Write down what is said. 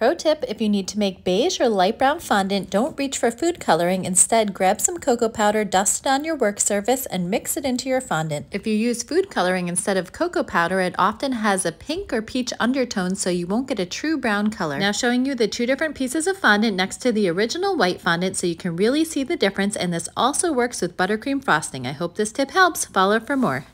Pro tip, if you need to make beige or light brown fondant, don't reach for food coloring. Instead, grab some cocoa powder, dust it on your work surface, and mix it into your fondant. If you use food coloring instead of cocoa powder, it often has a pink or peach undertone, so you won't get a true brown color. Now showing you the two different pieces of fondant next to the original white fondant so you can really see the difference, and this also works with buttercream frosting. I hope this tip helps. Follow for more.